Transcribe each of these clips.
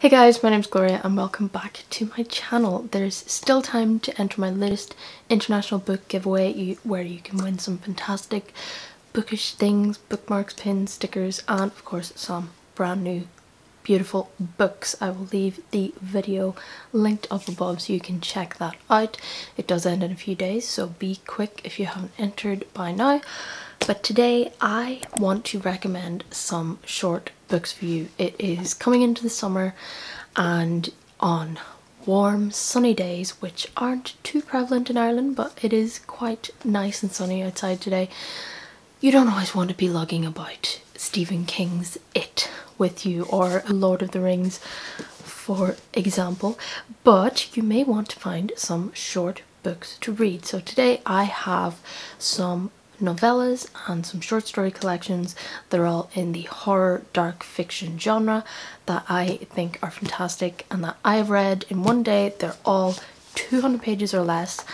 Hey guys, my name's Gloria and welcome back to my channel. There's still time to enter my latest international book giveaway where you can win some fantastic bookish things, bookmarks, pins, stickers and of course some brand new beautiful books. I will leave the video linked up above so you can check that out. It does end in a few days so be quick if you haven't entered by now. But today I want to recommend some short books for you. It is coming into the summer and on warm sunny days which aren't too prevalent in Ireland but it is quite nice and sunny outside today. You don't always want to be lugging about Stephen King's It with you or Lord of the Rings for example but you may want to find some short books to read. So today I have some novellas and some short story collections. They're all in the horror dark fiction genre that I think are fantastic and that I've read in one day. They're all 200 pages or less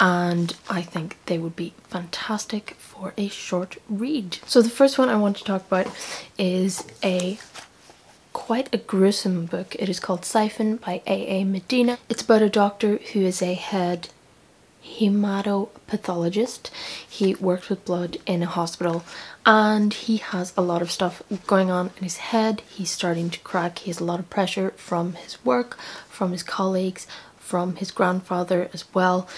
and I think they would be fantastic for a short read. So the first one I want to talk about is a quite a gruesome book. It is called Siphon by A.A. Medina. It's about a doctor who is a head hematopathologist. He works with blood in a hospital and he has a lot of stuff going on in his head. He's starting to crack. He has a lot of pressure from his work, from his colleagues, from his grandfather as well.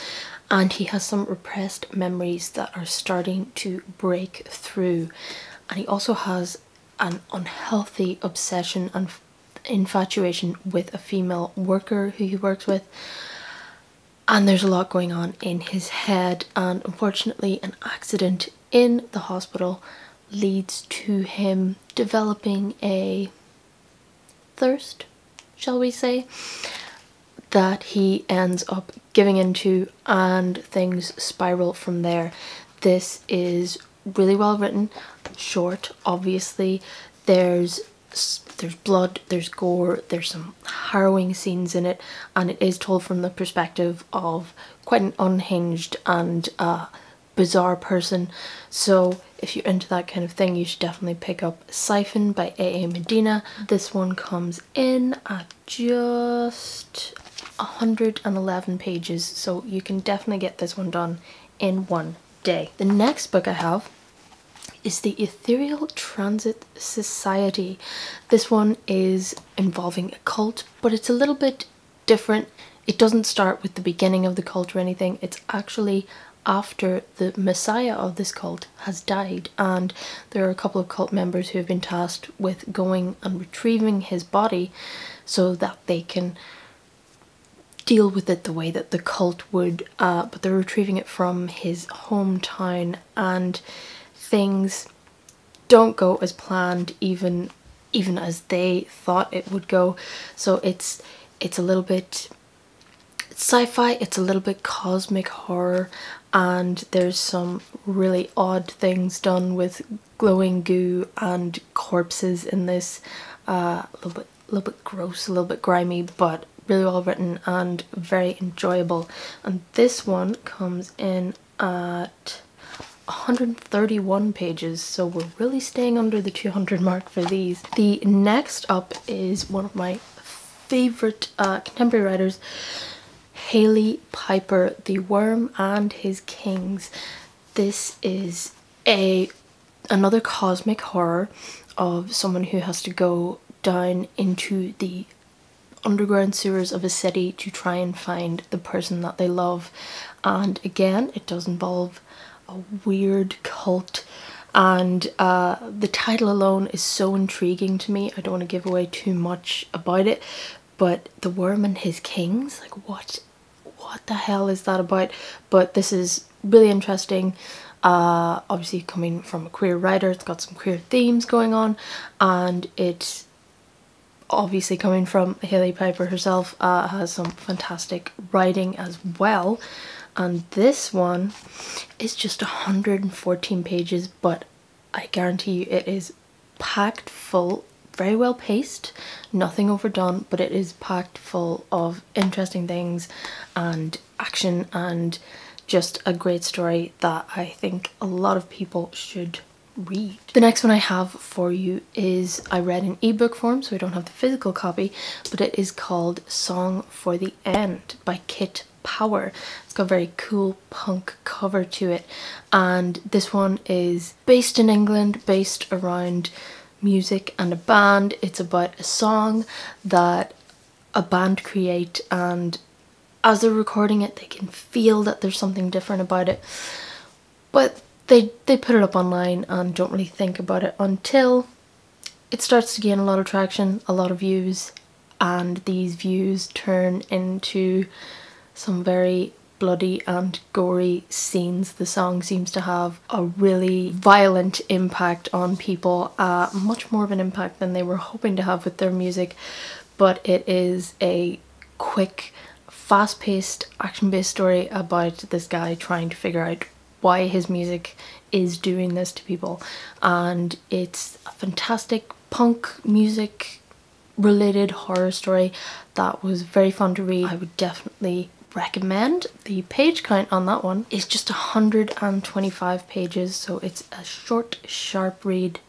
And he has some repressed memories that are starting to break through. And he also has an unhealthy obsession and infatuation with a female worker who he works with and there's a lot going on in his head. And unfortunately an accident in the hospital leads to him developing a thirst shall we say that he ends up giving into and things spiral from there. This is really well written short obviously. There's there's blood, there's gore, there's some harrowing scenes in it, and it is told from the perspective of quite an unhinged and uh, bizarre person. So if you're into that kind of thing, you should definitely pick up Siphon by A.A. Medina. This one comes in at just 111 pages, so you can definitely get this one done in one day. The next book I have is the Ethereal Transit Society. This one is involving a cult, but it's a little bit different. It doesn't start with the beginning of the cult or anything. It's actually after the messiah of this cult has died and there are a couple of cult members who have been tasked with going and retrieving his body so that they can deal with it the way that the cult would uh, but they're retrieving it from his hometown and things don't go as planned even even as they thought it would go. So it's it's a little bit sci-fi it's a little bit cosmic horror and there's some really odd things done with glowing goo and corpses in this uh, a little bit a little bit gross a little bit grimy but really well written and very enjoyable. And this one comes in at 131 pages so we're really staying under the 200 mark for these. The next up is one of my favorite uh, contemporary writers Hailey Piper, The Worm and His Kings. This is a another cosmic horror of someone who has to go down into the underground sewers of a city to try and find the person that they love and again it does involve a weird cult and uh, the title alone is so intriguing to me. I don't want to give away too much about it, but The Worm and His Kings, like what, what the hell is that about? But this is really interesting. Uh, obviously coming from a queer writer, it's got some queer themes going on and it's obviously coming from Hailey Piper herself, uh, has some fantastic writing as well and this one is just 114 pages but I guarantee you it is packed full very well paced nothing overdone but it is packed full of interesting things and action and just a great story that I think a lot of people should read. The next one I have for you is I read in ebook form, so I don't have the physical copy, but it is called Song for the End by Kit Power. It's got a very cool punk cover to it, and this one is based in England, based around music and a band. It's about a song that a band create and as they're recording it they can feel that there's something different about it but they they put it up online and don't really think about it until it starts to gain a lot of traction a lot of views and these views turn into some very bloody and gory scenes. The song seems to have a really violent impact on people, uh, much more of an impact than they were hoping to have with their music, but it is a quick, fast paced, action based story about this guy trying to figure out why his music is doing this to people. And it's a fantastic punk music related horror story that was very fun to read. I would definitely recommend. The page count on that one is just 125 pages, so it's a short, sharp read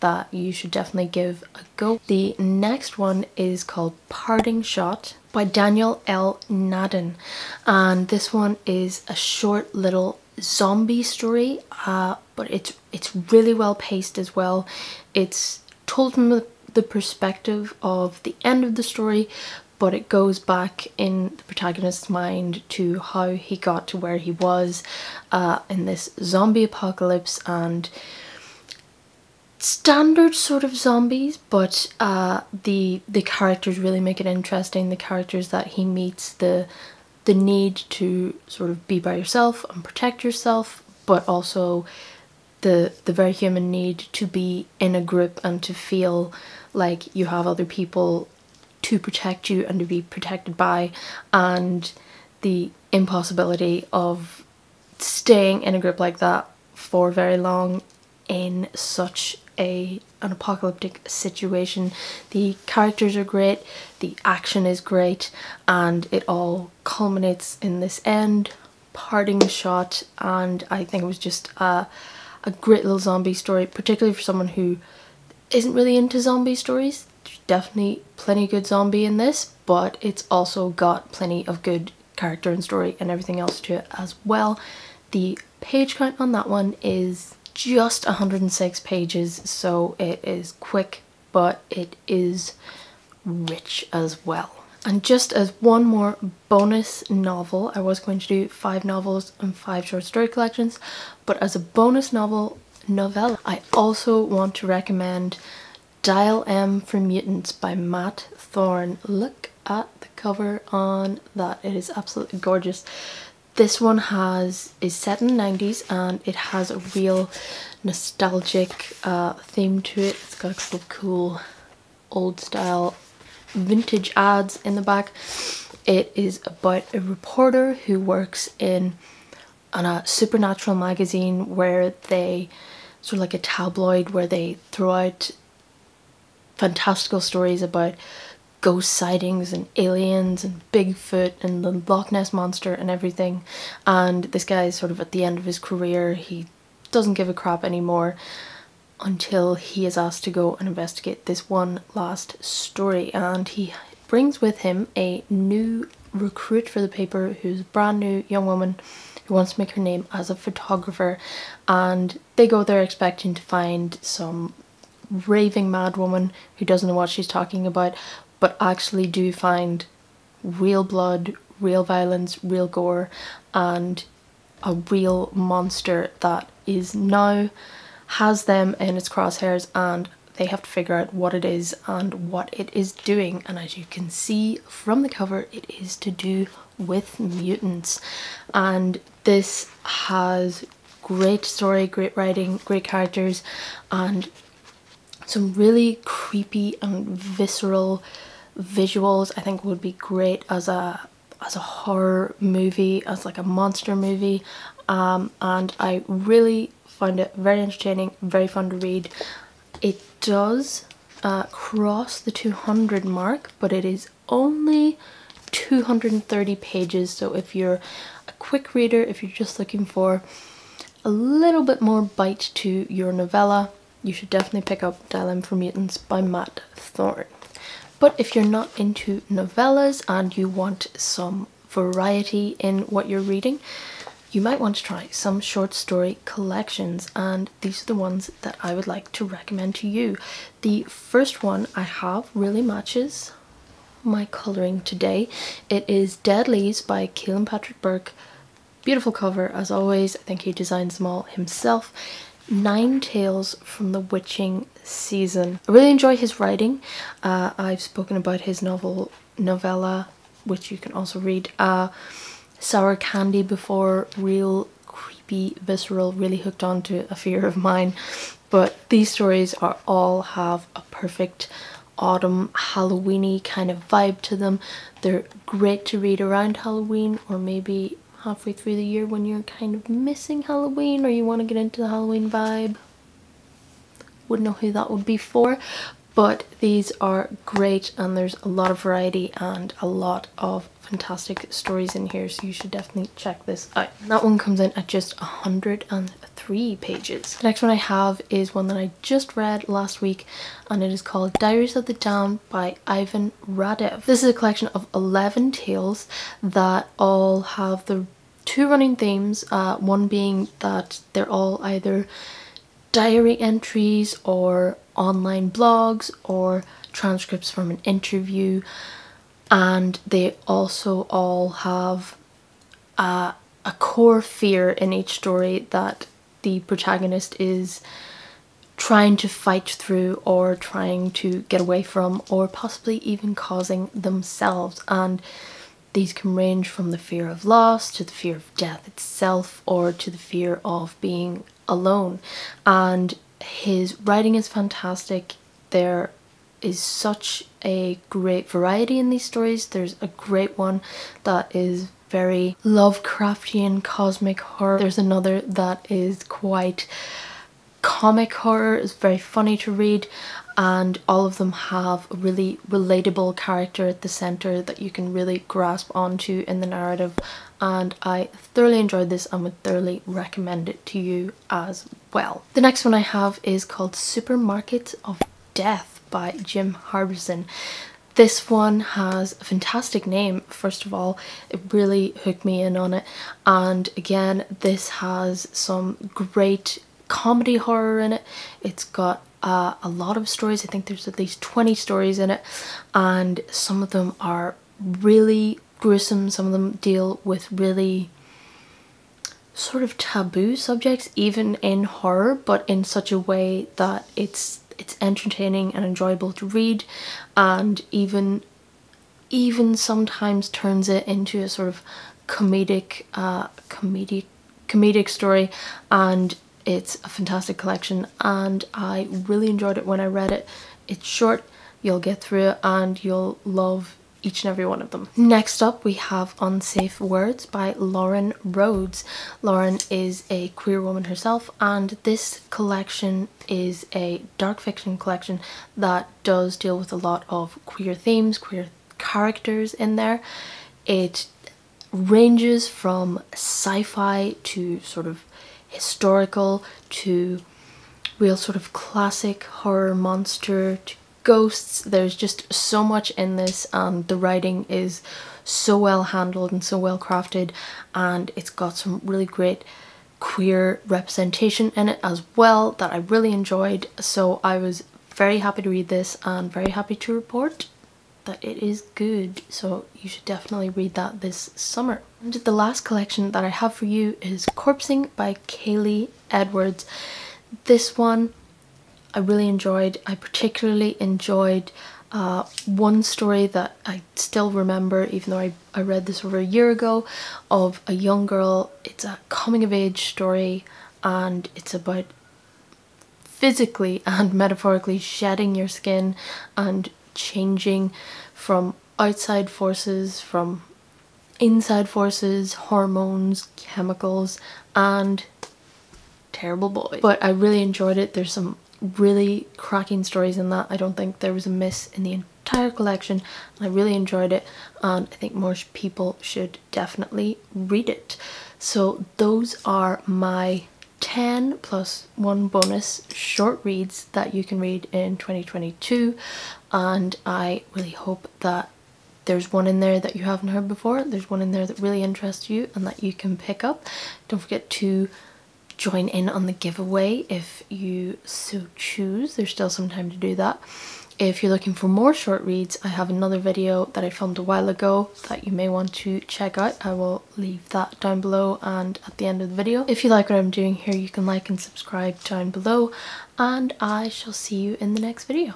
that you should definitely give a go. The next one is called Parting Shot by Daniel L. Naden and this one is a short little zombie story uh, but it's it's really well paced as well. It's told from the, the perspective of the end of the story but it goes back in the protagonist's mind to how he got to where he was uh, in this zombie apocalypse and standard sort of zombies, but uh, the the characters really make it interesting. The characters that he meets, the the need to sort of be by yourself and protect yourself, but also the the very human need to be in a group and to feel like you have other people to protect you and to be protected by, and the impossibility of staying in a group like that for very long in such a an apocalyptic situation. The characters are great, the action is great, and it all culminates in this end parting shot and I think it was just a, a great little zombie story, particularly for someone who isn't really into zombie stories. Definitely plenty good zombie in this, but it's also got plenty of good character and story and everything else to it as well. The page count on that one is just 106 pages so it is quick but it is rich as well. And just as one more bonus novel, I was going to do five novels and five short story collections, but as a bonus novel novella, I also want to recommend Dial M for Mutants by Matt Thorne. Look at the cover on that, it is absolutely gorgeous. This one has is set in the 90s and it has a real nostalgic uh, theme to it. It's got a couple of cool old style vintage ads in the back. It is about a reporter who works in on a supernatural magazine where they sort of like a tabloid where they throw out fantastical stories about ghost sightings and aliens and Bigfoot and the Loch Ness Monster and everything. And this guy is sort of at the end of his career. He doesn't give a crap anymore until he is asked to go and investigate this one last story. And he brings with him a new recruit for the paper who's a brand new young woman who wants to make her name as a photographer and they go there expecting to find some raving mad woman who doesn't know what she's talking about but actually do find real blood, real violence, real gore, and a real monster that is now has them in its crosshairs and they have to figure out what it is and what it is doing. And as you can see from the cover it is to do with mutants. And this has great story, great writing, great characters and some really creepy and visceral visuals I think would be great as a as a horror movie, as like a monster movie um, and I really find it very entertaining, very fun to read. It does uh, cross the 200 mark but it is only 230 pages so if you're a quick reader, if you're just looking for a little bit more bite to your novella, you should definitely pick up Dial M for Mutants by Matt Thorne. But if you're not into novellas and you want some variety in what you're reading, you might want to try some short story collections and these are the ones that I would like to recommend to you. The first one I have really matches my colouring today. It is Dead Leaves by Kealan Patrick Burke. Beautiful cover as always, I think he designs them all himself. Nine Tales from the Witching Season. I really enjoy his writing. Uh, I've spoken about his novel novella, which you can also read. Uh, sour candy before real creepy visceral really hooked on to a fear of mine but these stories are all have a perfect autumn halloweeny kind of vibe to them they're great to read around halloween or maybe halfway through the year when you're kind of missing halloween or you want to get into the halloween vibe wouldn't know who that would be for but these are great and there's a lot of variety and a lot of fantastic stories in here so you should definitely check this out. That one comes in at just 103 pages. The next one I have is one that I just read last week and it is called Diaries of the Damned by Ivan Radev. This is a collection of 11 tales that all have the two running themes, uh, one being that they're all either diary entries or online blogs or transcripts from an interview and they also all have a, a core fear in each story that the protagonist is trying to fight through or trying to get away from or possibly even causing themselves. And these can range from the fear of loss to the fear of death itself or to the fear of being alone. And his writing is fantastic. There is such a great variety in these stories. There's a great one that is very Lovecraftian cosmic horror. There's another that is quite comic horror, it's very funny to read and all of them have a really relatable character at the center that you can really grasp onto in the narrative and I thoroughly enjoyed this and would thoroughly recommend it to you as well. The next one I have is called Supermarket of Death by Jim Harbison. This one has a fantastic name, first of all. It really hooked me in on it. And again, this has some great comedy horror in it. It's got uh, a lot of stories. I think there's at least 20 stories in it. And some of them are really gruesome. Some of them deal with really sort of taboo subjects, even in horror, but in such a way that it's it's entertaining and enjoyable to read and even even sometimes turns it into a sort of comedic uh, comedic comedic story and it's a fantastic collection and I really enjoyed it when I read it. It's short, you'll get through it and you'll love each and every one of them. Next up we have Unsafe Words by Lauren Rhodes. Lauren is a queer woman herself and this collection is a dark fiction collection that does deal with a lot of queer themes, queer characters in there. It ranges from sci-fi to sort of historical to real sort of classic horror monster to ghosts there's just so much in this and the writing is so well handled and so well crafted and it's got some really great queer representation in it as well that I really enjoyed so I was very happy to read this and very happy to report that it is good so you should definitely read that this summer. And the last collection that I have for you is Corpsing by Kayleigh Edwards. This one I really enjoyed. I particularly enjoyed uh, one story that I still remember even though I, I read this over a year ago of a young girl. It's a coming of age story and it's about physically and metaphorically shedding your skin and changing from outside forces, from inside forces, hormones, chemicals and terrible boys. But I really enjoyed it. There's some really cracking stories in that. I don't think there was a miss in the entire collection. I really enjoyed it and I think more people should definitely read it. So those are my 10 plus one bonus short reads that you can read in 2022 and I really hope that there's one in there that you haven't heard before, there's one in there that really interests you and that you can pick up. Don't forget to join in on the giveaway if you so choose. There's still some time to do that. If you're looking for more short reads, I have another video that I filmed a while ago that you may want to check out. I will leave that down below and at the end of the video. If you like what I'm doing here, you can like and subscribe down below and I shall see you in the next video.